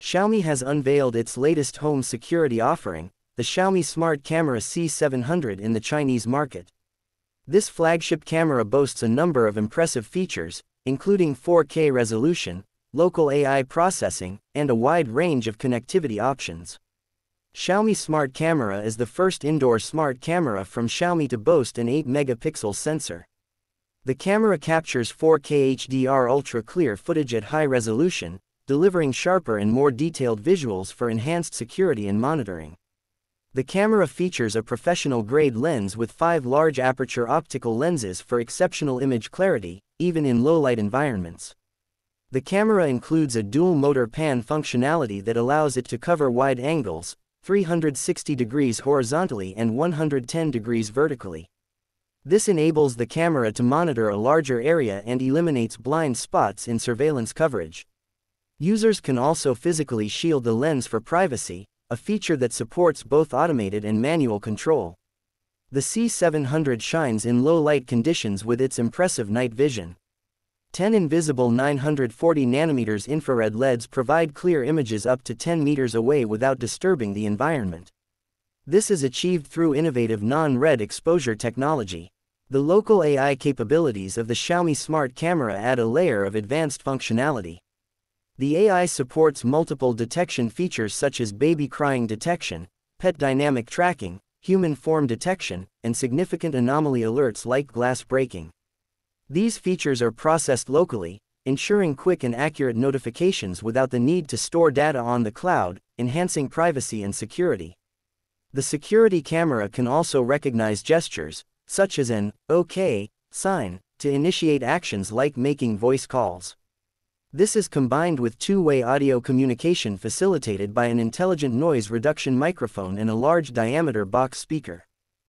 Xiaomi has unveiled its latest home security offering, the Xiaomi Smart Camera C700 in the Chinese market. This flagship camera boasts a number of impressive features, including 4K resolution, local AI processing, and a wide range of connectivity options. Xiaomi Smart Camera is the first indoor smart camera from Xiaomi to boast an 8-megapixel sensor. The camera captures 4K HDR ultra-clear footage at high resolution, delivering sharper and more detailed visuals for enhanced security and monitoring. The camera features a professional-grade lens with five large aperture optical lenses for exceptional image clarity, even in low-light environments. The camera includes a dual motor pan functionality that allows it to cover wide angles, 360 degrees horizontally and 110 degrees vertically. This enables the camera to monitor a larger area and eliminates blind spots in surveillance coverage. Users can also physically shield the lens for privacy, a feature that supports both automated and manual control. The C700 shines in low light conditions with its impressive night vision. 10 invisible 940 nanometers infrared LEDs provide clear images up to 10 meters away without disturbing the environment. This is achieved through innovative non-red exposure technology. The local AI capabilities of the Xiaomi Smart Camera add a layer of advanced functionality. The AI supports multiple detection features such as baby crying detection, pet dynamic tracking, human form detection, and significant anomaly alerts like glass breaking. These features are processed locally, ensuring quick and accurate notifications without the need to store data on the cloud, enhancing privacy and security. The security camera can also recognize gestures, such as an OK sign, to initiate actions like making voice calls. This is combined with two-way audio communication facilitated by an intelligent noise reduction microphone and a large diameter box speaker.